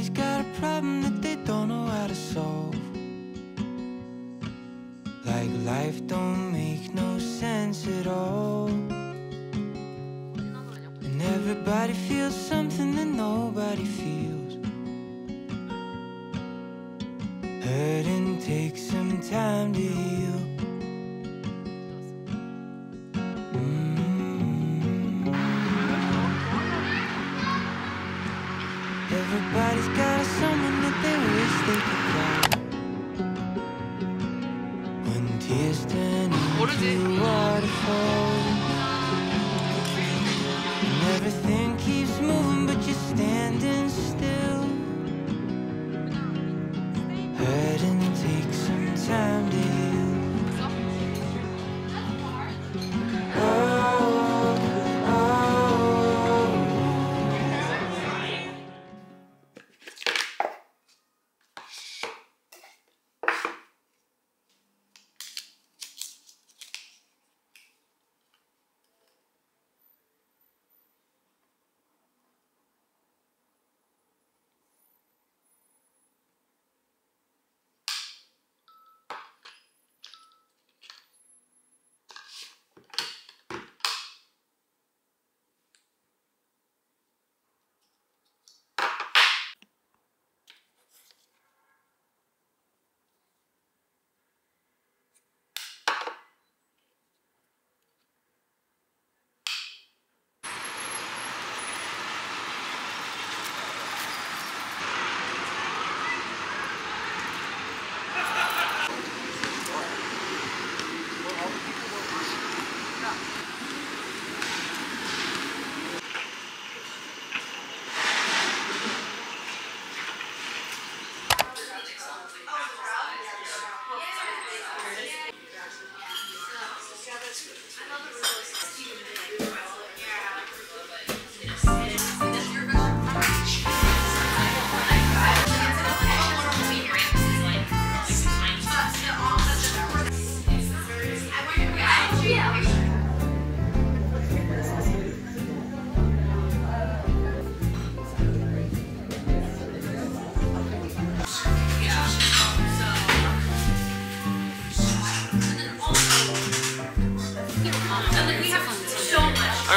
Everybody's got a problem that they don't know how to solve. Like life don't make no sense at all. And everybody feels something that nobody feels. Hurting takes some time to heal. To it?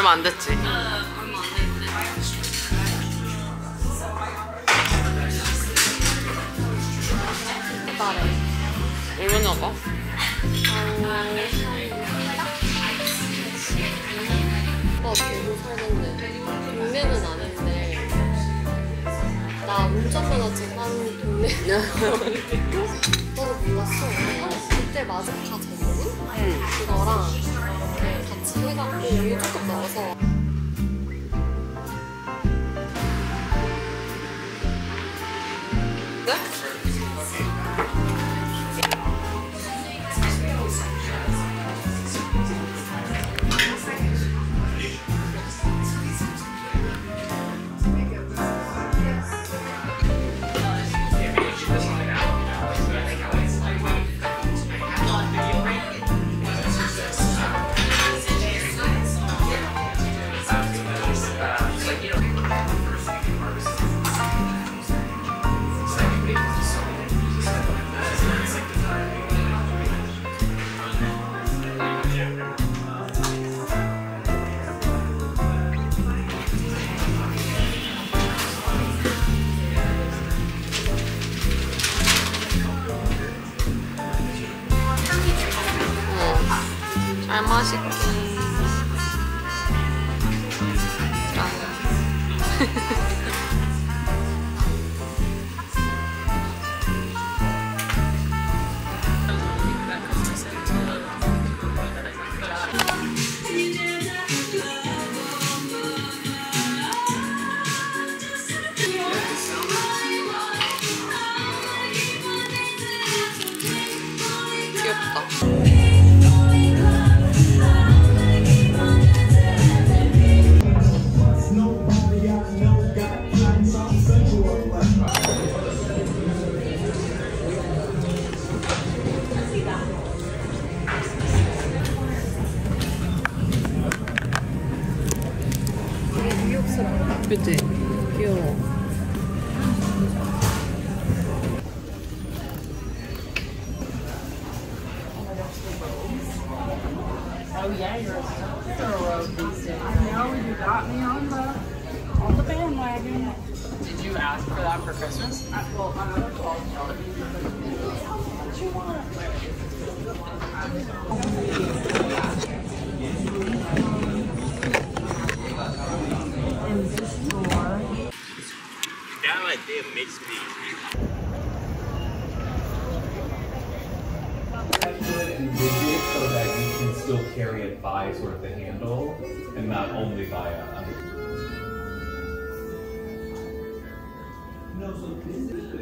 얼마 안 됐지? 얼마나 가? 오빠 되고 살던데 동네는 아닌데 나 운전면허증 한 동네 너도 몰랐어 그때 마즈카 전문? 응. 그거랑 같이 해갖고 우유 조금 넣어서 네? I know you got me on the on the bandwagon. Did you ask for that for Christmas? I. What you want? In this store. That makes me still carry it by sort of the handle and not only by a. No, so this is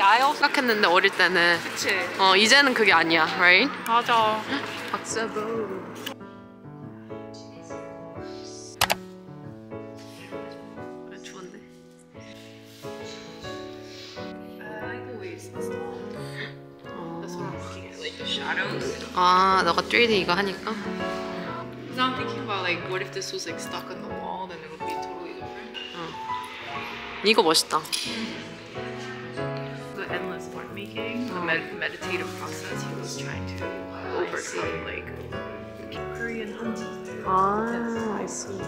I also 생각했는데 어릴 때는 그치 어 이제는 그게 아니야, right? 맞아 박사부. 아, 아, 너가 3D 이거 하니까? Because I'm thinking about like what if this was like stuck on the wall then it would be totally different 이거 멋있다. Med- meditative process he was trying to overcome like Korean Hanji. 아, I see.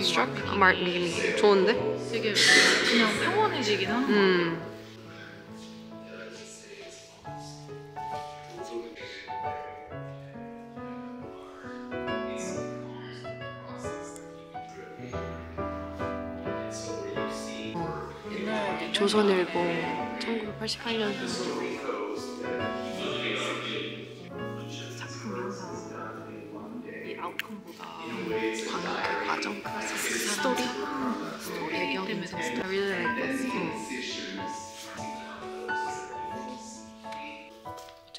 Struck? 말 미미 좋은데? 되게 그냥 평온해지긴 한 거. 음. 조선일보 1988년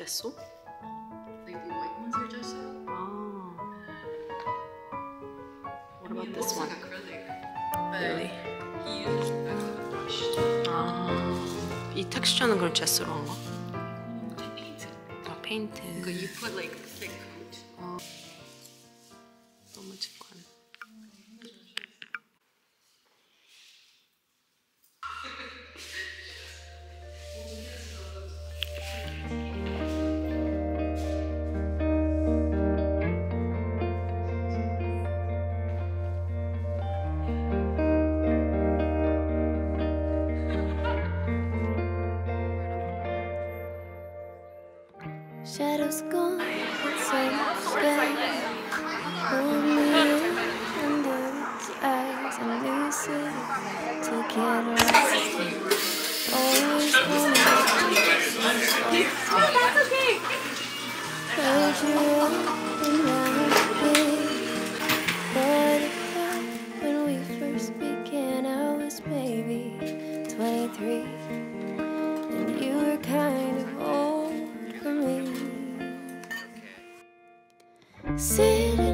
제소? like the white ones are just 아. What I mean, about it this looks one? like acrylic, but Really? he used that kind of brush. 아. 이 텍스처는 그럼 제스로 한 거? to paint it. 아, 페인트. But you put like thick was gone. City.